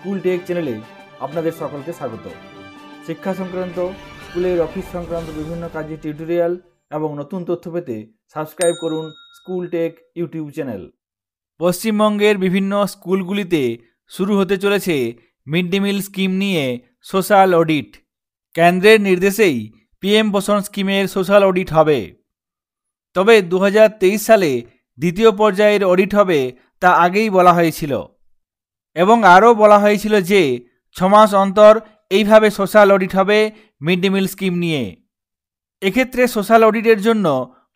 School take চ্যানেলে আপনাদের সকলকে স্বাগত। শিক্ষা সংক্রান্ত, স্কুলের অফিস সংক্রান্ত বিভিন্ন কাজের টিউটোরিয়াল এবং নতুন তথ্য পেতে সাবস্ক্রাইব করুন স্কুল টেক ইউটিউব চ্যানেল। পশ্চিমবঙ্গের বিভিন্ন স্কুলগুলিতে শুরু হতে চলেছে মিড ডে মিল স্কিম নিয়ে সোশ্যাল অডিট। কেন্দ্রের নির্দেশেই পিএম পোষণ স্কিমের সোশ্যাল অডিট হবে। তবে দু হাজার তেইশ সালে দ্বিতীয় পর্যায়ের অডিট হবে তা আগেই বলা হয়েছিল। এবং আরও বলা হয়েছিল যে ছমাস অন্তর এইভাবে সোশ্যাল অডিট হবে মিড ডে মিল স্কিম নিয়ে। এক্ষেত্রে সোশ্যাল অডিটের জন্য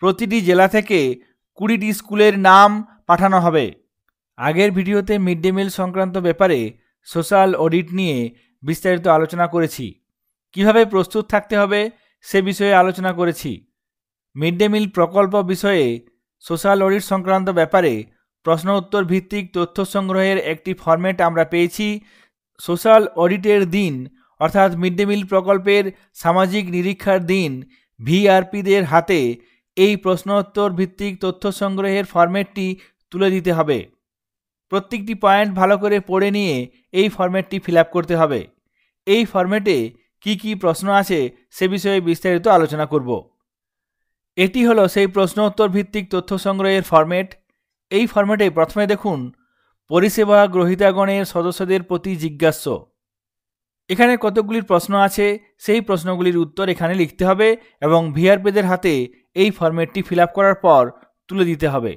প্রতিটি জেলা থেকে কুড়িটি স্কুলের নাম পাঠানো হবে। আগের ভিডিওতে মিড ডে মিল সংক্রান্ত ব্যাপারে সোশ্যাল অডিট নিয়ে বিস্তারিত আলোচনা করেছি। কীভাবে প্রস্তুত থাকতে হবে সে বিষয়ে আলোচনা করেছি। মিড ডে মিল প্রকল্প বিষয়ে সোশ্যাল অডিট সংক্রান্ত ব্যাপারে প্রশ্ন উত্তর ভিত্তিক তথ্য সংগ্রহের একটি ফরম্যাট আমরা পেয়েছি সোশ্যাল অডিটের দিন, অর্থাৎ মিড ডে মিল প্রকল্পের সামাজিক নিরীক্ষার দিন ভিআরপিদের হাতে। এই প্রশ্নোত্তর ভিত্তিক তথ্য সংগ্রহের ফরম্যাটটি তুলে দিতে হবে। প্রত্যেকটি পয়েন্ট ভালো করে পড়ে নিয়ে এই ফরম্যাটটি ফিল করতে হবে। এই ফরম্যাটে কি কি প্রশ্ন আছে সে বিষয়ে বিস্তারিত আলোচনা করব। এটি হলো সেই প্রশ্ন উত্তর ভিত্তিক তথ্য সংগ্রহের ফরম্যাট এই ফরম্যাটে প্রথমে দেখুন, পরিষেবা গ্রহীতাগণের সদস্যদের প্রতি জিজ্ঞাস্য। এখানে কতগুলি প্রশ্ন আছে, সেই প্রশ্নগুলির উত্তর এখানে লিখতে হবে এবং ভিআরপিদের হাতে এই ফরম্যাটটি ফিল করার পর তুলে দিতে হবে।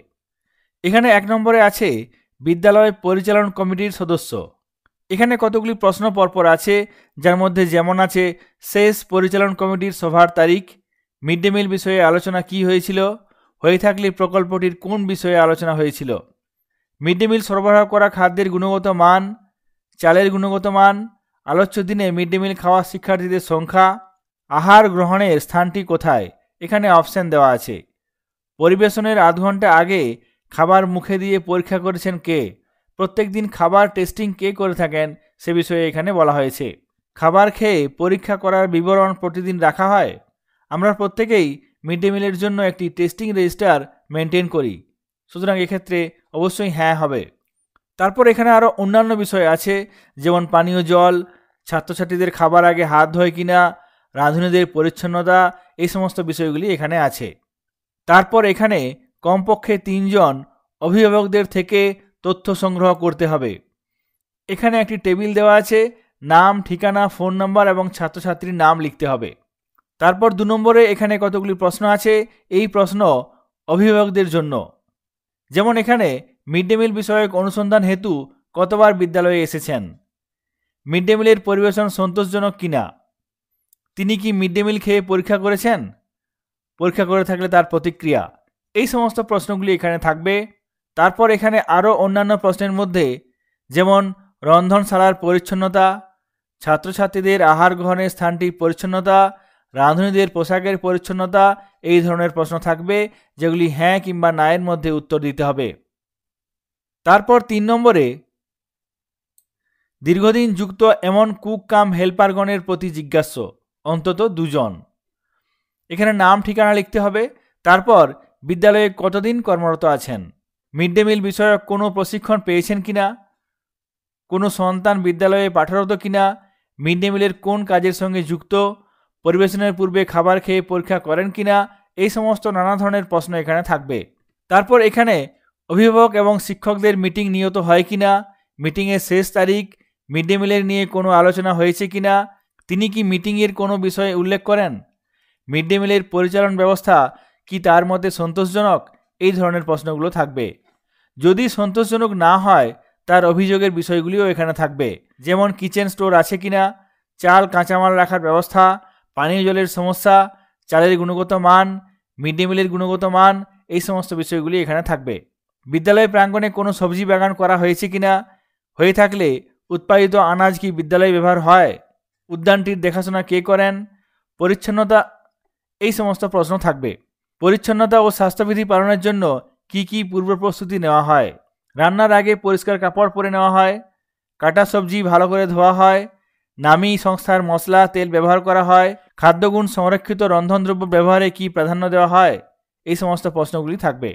এখানে এক নম্বরে আছে, বিদ্যালয় পরিচালন কমিটির সদস্য। এখানে কতগুলি প্রশ্ন পরপর আছে, যার মধ্যে যেমন আছে, শেষ পরিচালন কমিটির সভার তারিখ মিড ডে মিল বিষয়ে আলোচনা কি হয়েছিল হয়ে থাকলে প্রকল্পটির কোন বিষয়ে আলোচনা হয়েছিল? মিড ডে মিল সরবরাহ করা খাদ্যের গুণগত মান, চালের গুণগত মান, আলোচ্য দিনে মিড ডে মিল খাওয়া শিক্ষার্থীদের সংখ্যা, আহার গ্রহণের স্থানটি কোথায়? এখানে অপশান দেওয়া আছে। পরিবেশনের আধ ঘণ্টা আগে খাবার মুখে দিয়ে পরীক্ষা করেছেন কে? প্রত্যেক দিন খাবার টেস্টিং কে করে থাকেন? সে বিষয়ে এখানে বলা হয়েছে। খাবার খেয়ে পরীক্ষা করার বিবরণ প্রতিদিন রাখা হয়? আমরা প্রত্যেকেই মিড ডে মিলের জন্য একটি টেস্টিং রেজিস্টার মেনটেন করি। সুতরাং এক্ষেত্রে অবশ্যই হ্যাঁ হবে। তারপর এখানে আরও অন্যান্য বিষয় আছে, যেমন পানীয় জল, ছাত্রছাত্রীদের খাবার আগে হাত ধোয় কিনা, রাঁধুনিদের পরিচ্ছন্নতা, এই সমস্ত বিষয়গুলি এখানে আছে। তারপর এখানে কমপক্ষে তিনজন অভিভাবকদের থেকে তথ্য সংগ্রহ করতে হবে। এখানে একটি টেবিল দেওয়া আছে, নাম, ঠিকানা, ফোন নম্বর এবং ছাত্রছাত্রীর নাম লিখতে হবে। তারপর দু নম্বরে এখানে কতগুলি প্রশ্ন আছে? এই প্রশ্ন অভিভাবকদের জন্য। যেমন এখানে, মিড ডে মিল বিষয়ক অনুসন্ধান হেতু কতবার বিদ্যালয়ে এসেছেন? মিড ডে মিলের পরিবেশন সন্তোষজনক কিনা? তিনি কি মিড ডে মিল খেয়ে পরীক্ষা করেছেন? পরীক্ষা করে থাকলে তার প্রতিক্রিয়া? এই সমস্ত প্রশ্নগুলি এখানে থাকবে। তারপর এখানে আরও অন্যান্য প্রশ্নের মধ্যে, যেমন, রন্ধনশালার পরিচ্ছন্নতা, ছাত্রছাত্রীদের আহার গ্রহণের স্থানটির পরিচ্ছন্নতা রাঁধুনিদের পোশাকের পরিচ্ছন্নতা এই ধরনের প্রশ্ন থাকবে, যেগুলি হ্যাঁ কিংবা নায়ের মধ্যে উত্তর দিতে হবে। তারপর তিন নম্বরে, দীর্ঘদিন যুক্ত এমন কুক কাম হেল্পারগণের প্রতি জিজ্ঞাস্য, অন্তত দুজন। এখানে নাম, ঠিকানা লিখতে হবে। তারপর, বিদ্যালয়ে কতদিন কর্মরত আছেন? মিড ডে মিল বিষয়ক কোনো প্রশিক্ষণ পেয়েছেন কিনা? কোনো সন্তান বিদ্যালয়ে পাঠরত কিনা? মিড ডে মিলের কোন কাজের সঙ্গে যুক্ত? পরিবেশনের পূর্বে খাবার খেয়ে পরীক্ষা করেন কিনা, এই সমস্ত নানা ধরনের প্রশ্ন এখানে থাকবে। তারপর এখানে অভিভাবক এবং শিক্ষকদের মিটিং নিয়ত হয় কিনা মিটিংয়ের শেষ তারিখ মিড ডে মিলের নিয়ে কোনো আলোচনা হয়েছে কিনা, তিনি কি মিটিংয়ের কোনো বিষয়ে উল্লেখ করেন? মিড ডে মিলের পরিচালন ব্যবস্থা কি তার মধ্যে সন্তোষজনক? এই ধরনের প্রশ্নগুলো থাকবে। যদি সন্তোষজনক না হয়, তার অভিযোগের বিষয়গুলিও এখানে থাকবে। যেমন কিচেন স্টোর আছে কিনা, চাল, কাঁচামাল রাখার ব্যবস্থা পানীয় জলের সমস্যা, চালের গুণগত মান মিড ডে মিলের গুণগত মান, এই সমস্ত বিষয়গুলি এখানে থাকবে। বিদ্যালয় প্রাঙ্গণে কোনো সবজি বাগান করা হয়েছে কিনা? হয়ে থাকলে উৎপাদিত আনাজ কি বিদ্যালয়ে ব্যবহার হয়? উদ্যানটির দেখাশোনা কে করেন? পরিচ্ছন্নতা, এই সমস্ত প্রশ্ন থাকবে। পরিচ্ছন্নতা ও স্বাস্থ্যবিধি পালনের জন্য কি কি পূর্ব প্রস্তুতি নেওয়া হয়? রান্নার আগে পরিষ্কার কাপড় পরে নেওয়া হয়, কাটা সবজি ভালো করে ধোয়া হয় নামি সংস্থার মশলা, তেল ব্যবহার করা হয়। খাদ্যগুণ সংরক্ষিত রন্ধনদ্রব্য ব্যবহারে কি প্রাধান্য দেওয়া হয়? এই সমস্ত প্রশ্নগুলি থাকবে।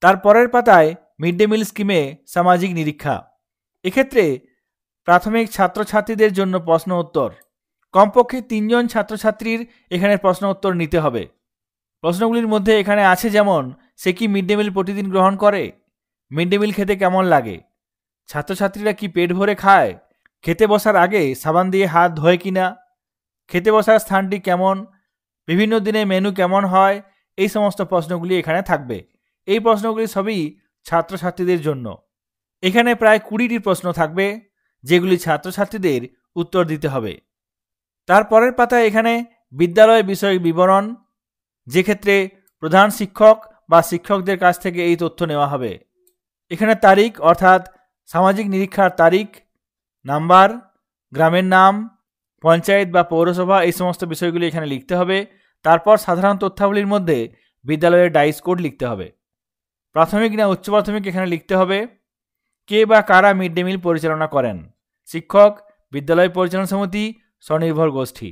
তার পরের পাতায় মিড ডে মিল স্কিমে সামাজিক নিরীক্ষা। এক্ষেত্রে প্রাথমিক ছাত্রছাত্রীদের জন্য প্রশ্ন উত্তর। কমপক্ষে তিনজন ছাত্রছাত্রীর এখানে প্রশ্ন উত্তর নিতে হবে। প্রশ্নগুলির মধ্যে এখানে আছে যেমন, সে কি মিড ডে মিল প্রতিদিন গ্রহণ করে? মিড ডে মিল খেতে কেমন লাগে? ছাত্রছাত্রীরা কি পেট ভরে খায়? খেতে বসার আগে সাবান দিয়ে হাত ধোয় কিনা খেতে বসার স্থানটি কেমন? বিভিন্ন দিনে মেনু কেমন হয়? এই সমস্ত প্রশ্নগুলি এখানে থাকবে। এই প্রশ্নগুলি সবই ছাত্রছাত্রীদের জন্য। এখানে প্রায় কুড়িটি প্রশ্ন থাকবে, যেগুলি ছাত্রছাত্রীদের উত্তর দিতে হবে। তারপরের পাতায় এখানে বিদ্যালয় বিষয়ক বিবরণ যে ক্ষেত্রে প্রধান শিক্ষক বা শিক্ষকদের কাছ থেকে এই তথ্য নেওয়া হবে। এখানে তারিখ, অর্থাৎ সামাজিক নিরীক্ষার তারিখ নাম্বার, গ্রামের নাম, পঞ্চায়েত বা পৌরসভা, এই সমস্ত বিষয়গুলি এখানে লিখতে হবে। তারপর সাধারণ তথ্যাবলীর মধ্যে বিদ্যালয়ের ডাইস কোড লিখতে হবে। প্রাথমিক না উচ্চ প্রাথমিক এখানে লিখতে হবে, কে বা কারা মিড ডে মিল পরিচালনা করেন? শিক্ষক, বিদ্যালয় পরিচালনা সমিতি, স্বনির্ভর গোষ্ঠী।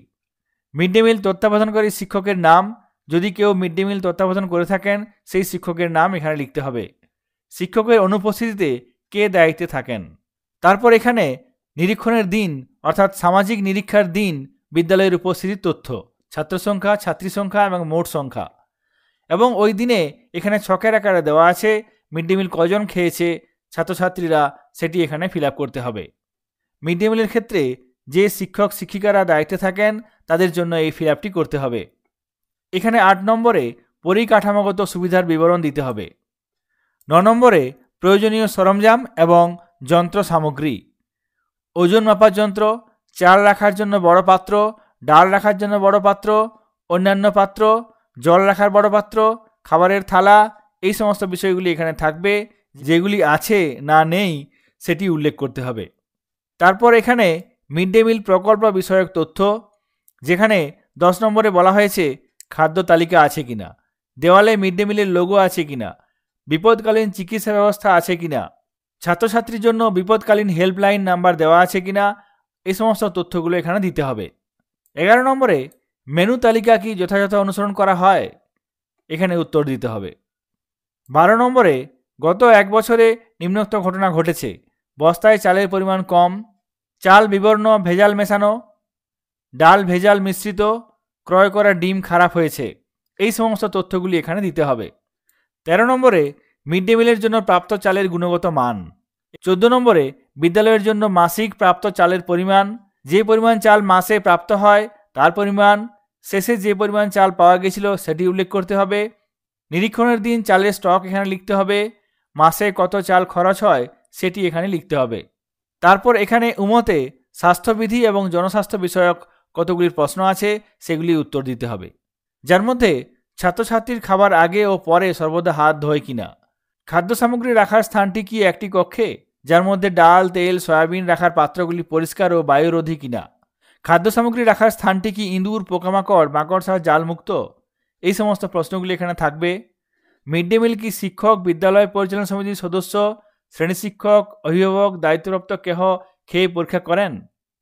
মিড ডে মিল তত্ত্বাবধানকারী শিক্ষকের নাম, যদি কেউ মিড ডে মিল তত্ত্বাবধান করে থাকেন, সেই শিক্ষকের নাম এখানে লিখতে হবে। শিক্ষকের অনুপস্থিতিতে কে দায়িত্বে থাকেন? তারপর এখানে নিরীক্ষণের দিন, অর্থাৎ সামাজিক নিরীক্ষার দিন, বিদ্যালয়ের উপস্থিতির তথ্য ছাত্র সংখ্যা ছাত্রী সংখ্যা এবং মোট সংখ্যা। এবং ওই দিনে এখানে ছকের আকারে দেওয়া আছে মিড ডে মিল কজন খেয়েছে, ছাত্রছাত্রীরা সেটি এখানে ফিল করতে হবে। মিড ডে মিলের ক্ষেত্রে যে শিক্ষক, শিক্ষিকারা দায়িত্বে থাকেন, তাদের জন্য এই ফিল করতে হবে। এখানে আট নম্বরে পরিকাঠামোগত সুবিধার বিবরণ দিতে হবে। ন নম্বরে প্রয়োজনীয় সরঞ্জাম এবং যন্ত্র সামগ্রী ওজন মাপার যন্ত্র, চাল রাখার জন্য বড় পাত্র, ডাল রাখার জন্য বড় পাত্র, অন্যান্য পাত্র, জল রাখার বড় পাত্র, খাবারের থালা, এই সমস্ত বিষয়গুলি এখানে থাকবে। যেগুলি আছে না নেই, সেটি উল্লেখ করতে হবে। তারপর এখানে মিড ডে মিল প্রকল্প বিষয়ক তথ্য, যেখানে দশ নম্বরে বলা হয়েছে খাদ্য তালিকা আছে কিনা, দেওয়ালে মিড ডে মিলের লোগো আছে কিনা, বিপদকালীন চিকিৎসা ব্যবস্থা আছে কিনা ছাত্রছাত্রীর জন্য বিপদকালীন হেল্পলাইন নাম্বার দেওয়া আছে কিনা, এই সমস্ত তথ্যগুলো এখানে দিতে হবে। এগারো নম্বরে মেনু তালিকা কি যথাযথ অনুসরণ করা হয়? এখানে উত্তর দিতে হবে। বারো নম্বরে, গত এক বছরে নিম্নোক্ত ঘটনা ঘটেছে। বস্তায় চালের পরিমাণ কম, চাল বিবর্ণ, ভেজাল মেশানো, ডাল ভেজাল মিশ্রিত, ক্রয় করা ডিম খারাপ হয়েছে। এই সমস্ত তথ্যগুলি এখানে দিতে হবে। তেরো নম্বরে মিড ডে মিলের জন্য প্রাপ্ত চালের গুণগত মান। চোদ্দ নম্বরে, বিদ্যালয়ের জন্য মাসিক প্রাপ্ত চালের পরিমাণ। যে পরিমাণ চাল মাসে প্রাপ্ত হয়, তার পরিমাণ। শেষে যে পরিমাণ চাল পাওয়া গেছিল, সেটি উল্লেখ করতে হবে। নিরীক্ষণের দিন চালের স্টক এখানে লিখতে হবে। মাসে কত চাল খরচ হয়, সেটি এখানে লিখতে হবে। তারপর এখানে উমতে স্বাস্থ্যবিধি এবং জনস্বাস্থ্য বিষয়ক কতগুলির প্রশ্ন আছে, সেগুলি উত্তর দিতে হবে। যার মধ্যে ছাত্রছাত্রীর খাবার আগে ও পরে সর্বদা হাত ধোয় কিনা। খাদ্য সামগ্রী রাখার স্থানটি কি একটি কক্ষে, যার মধ্যে ডাল, তেল, সয়াবিন রাখার পাত্রগুলি পরিষ্কার ও বায়ুরোধী কিনা? খাদ্য সামগ্রী রাখার স্থানটি কি ইঁদুর, পোকামাকড় মাকড়সা জালমুক্ত? এই সমস্ত প্রশ্নগুলি এখানে থাকবে। মিড ডে মিল কি শিক্ষক, বিদ্যালয় পরিচালনা সমিতির সদস্য, শ্রেণি শিক্ষক, অভিভাবক, দায়িত্বপ্রাপ্ত কেহ, খেয়ে পরীক্ষা করেন?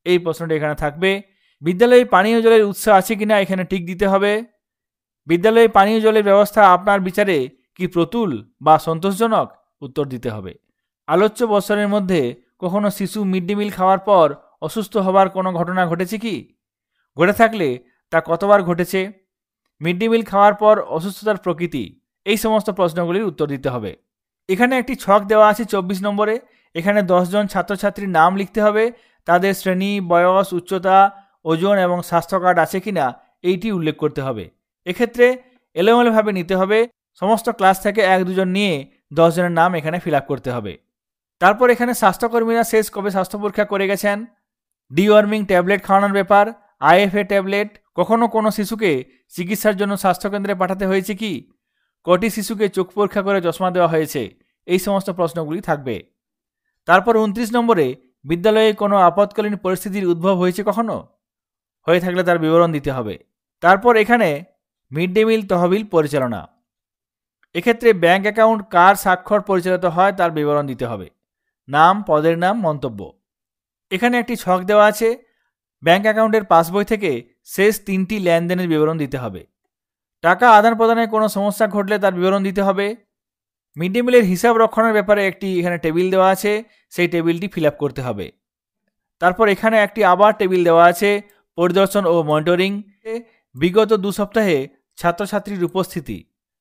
এই প্রশ্নটি এখানে থাকবে। বিদ্যালয়ে পানীয় জলের উৎস আছে কিনা এখানে ঠিক দিতে হবে। বিদ্যালয়ে পানীয় জলের ব্যবস্থা আপনার বিচারে কি প্রতুল বা সন্তোষজনক? উত্তর দিতে হবে। আলোচ্য বছরের মধ্যে কখনো শিশু মিড ডে মিল খাওয়ার পর অসুস্থ হবার কোনো ঘটনা ঘটেছে কি? ঘটে থাকলে তা কতবার ঘটেছে? মিড ডে মিল খাওয়ার পর অসুস্থতার প্রকৃতি, এই সমস্ত প্রশ্নগুলির উত্তর দিতে হবে। এখানে একটি ছক দেওয়া আছে চব্বিশ নম্বরে। এখানে দশজন ছাত্রছাত্রীর নাম লিখতে হবে। তাদের শ্রেণি, বয়স, উচ্চতা, ওজন এবং স্বাস্থ্য কার্ড আছে কি না এইটি উল্লেখ করতে হবে। এক্ষেত্রে এলোমেলোভাবে নিতে হবে। সমস্ত ক্লাস থেকে এক দুজন নিয়ে দশজনের নাম এখানে ফিল করতে হবে। তারপর এখানে স্বাস্থ্যকর্মীরা শেষ কবে স্বাস্থ্য পরীক্ষা করে গেছেন? ডিওয়ার্মিং ট্যাবলেট খাওয়ানোর ব্যাপার, আইএফএ ট্যাবলেট, কখনো কোনো শিশুকে চিকিৎসার জন্য স্বাস্থ্যকেন্দ্রে পাঠাতে হয়েছে কি? কটি শিশুকে চোখ পরীক্ষা করে চশমা দেওয়া হয়েছে? এই সমস্ত প্রশ্নগুলি থাকবে। তারপর উনত্রিশ নম্বরে, বিদ্যালয়ে কোনো আপৎকালীন পরিস্থিতির উদ্ভব হয়েছে কখনো? হয়ে থাকলে তার বিবরণ দিতে হবে। তারপর এখানে মিড ডে মিল তহবিল পরিচালনা। এক্ষেত্রে ব্যাংক অ্যাকাউন্ট কার স্বাক্ষর পরিচালিত হয় তার বিবরণ দিতে হবে। নাম, পদের নাম, মন্তব্য। এখানে একটি ছক দেওয়া আছে। ব্যাংক অ্যাকাউন্টের পাসবই থেকে শেষ তিনটি লেনদেনের বিবরণ দিতে হবে। টাকা আদান প্রদানে কোনো সমস্যা ঘটলে তার বিবরণ দিতে হবে। মিড ডে মিলের হিসাব রক্ষণের ব্যাপারে একটি এখানে টেবিল দেওয়া আছে। সেই টেবিলটি ফিল করতে হবে। তারপর এখানে একটি আবার টেবিল দেওয়া আছে। পরিদর্শন ও মনিটরিং বিগত দু সপ্তাহে ছাত্রছাত্রীর উপস্থিতি।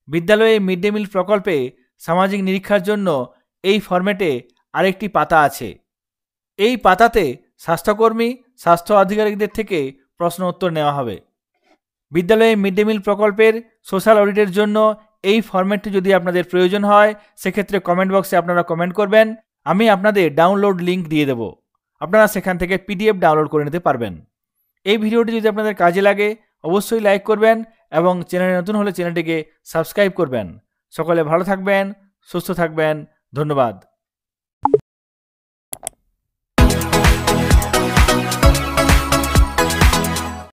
বিদ্যালয়ে মিড ডে মিল প্রকল্পে সামাজিক নিরীক্ষার জন্য এই ফরম্যাটে আরেকটি পাতা আছে। এই পাতাতে স্বাস্থ্যকর্মী, স্বাস্থ্য আধিকারিকদের থেকে প্রশ্ন উত্তর নেওয়া হবে। বিদ্যালয়ে মিড ডে মিল প্রকল্পের সোশ্যাল অডিটের জন্য এই ফরম্যাটটি যদি আপনাদের প্রয়োজন হয়, সেক্ষেত্রে কমেন্ট বক্সে আপনারা কমেন্ট করবেন। আমি আপনাদের ডাউনলোড লিঙ্ক দিয়ে দেব। আপনারা সেখান থেকে পিডিএফ ডাউনলোড করে নিতে পারবেন। এই ভিডিওটি যদি আপনাদের কাজে লাগে, অবশ্যই লাইক করবেন এবং চ্যানেলে নতুন হলে চ্যানেলটিকে সাবস্ক্রাইব করবেন। সকলে ভালো থাকবেন সুস্থ থাকবেন। ধন্যবাদ।